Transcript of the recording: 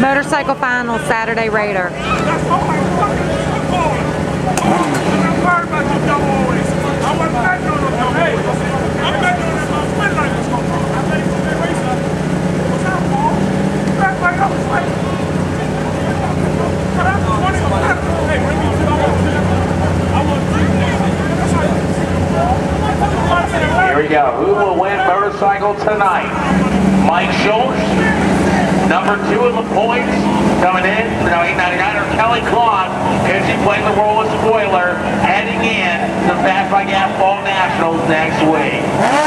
Motorcycle final, Saturday Raider. That's all my fucking football. I'm worried about you double always. I was betting on them double hey, I'm betting on them on win like this one. I'm betting for their race. What's that, Paul? That's like I was like. But I'm 20 Hey, bring me to the I want to That's right. Here we go. Who will win motorcycle tonight? Mike Schultz, two in the points, coming in, 899 or Kelly Clark, as he playing the role of spoiler, adding in to Fast Bike Asphalt Nationals next week.